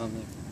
on there.